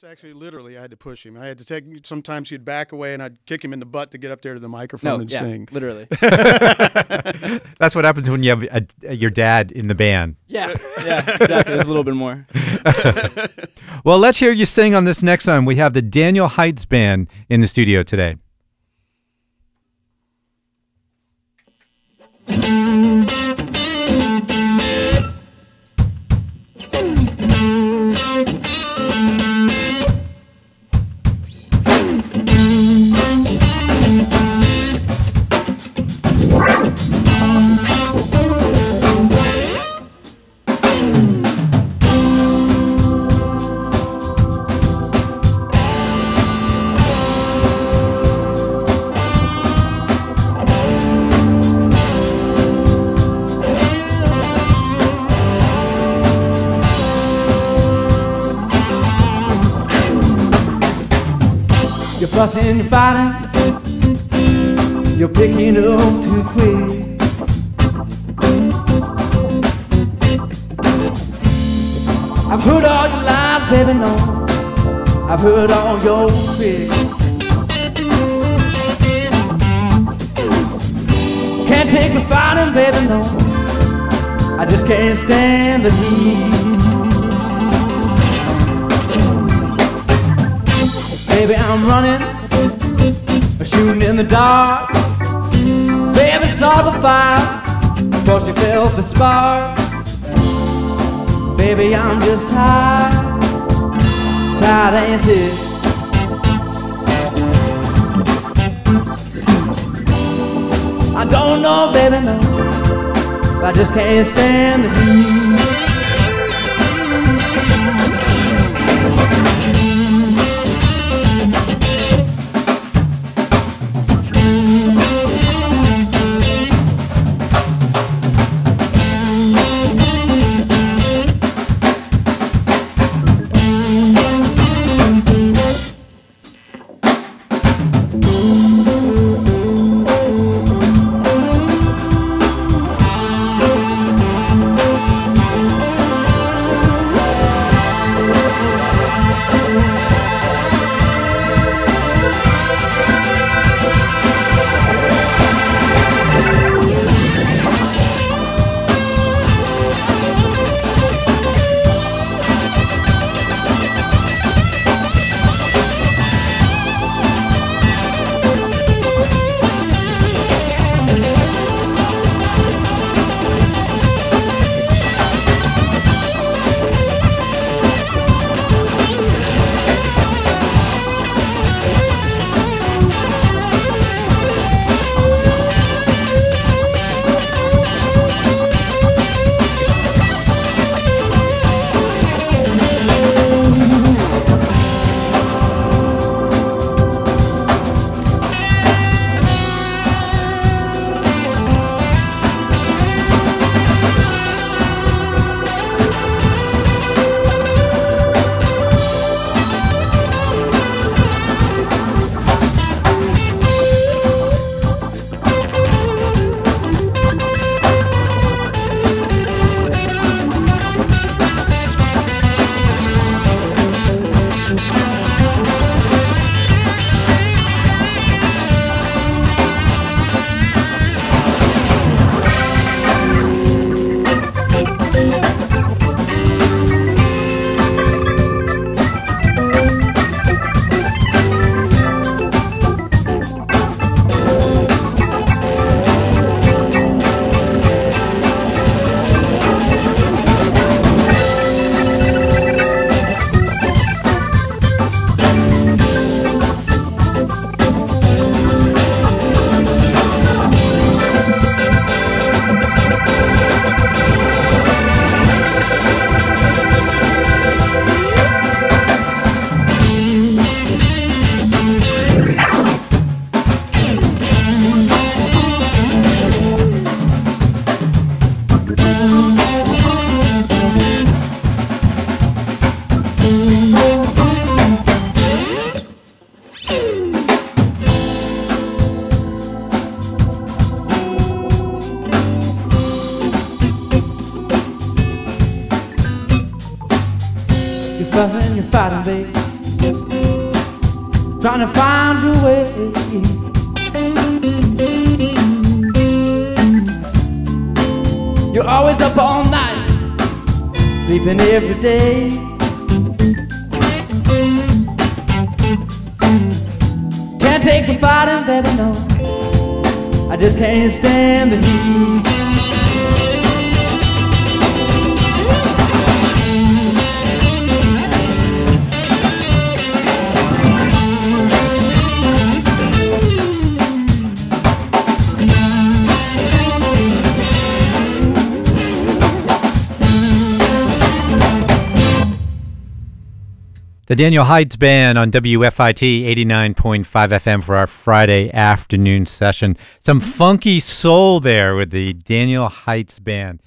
It's actually literally I had to push him. I had to take. Sometimes he'd back away, and I'd kick him in the butt to get up there to the microphone No, and yeah, sing. literally. That's what happens when you have uh, a, a, your dad in the band. yeah, yeah, exactly. There's a little bit more. Well, let's hear you sing on this next one. We have the Daniel Heitz Band in the studio today. Fussing, fighting, you're picking up too quick. I've heard all your lies, baby, no. I've heard all your tricks. Can't take the fighting, baby, no. I just can't stand the heat. Baby, I'm running, shooting in the dark. Baby, saw the fire before she felt the spark. Baby, I'm just tired, tired as it. I don't know, baby, no. I just can't stand the heat. Fussing, you're fighting, babe. trying to find your way. You're always up all night, sleeping every day. Can't take the fighting, baby, no. I just can't stand the heat. The Daniel Heitz Band on WFIT 89.5 FM for our Friday afternoon session. Some funky soul there with the Daniel Heitz Band.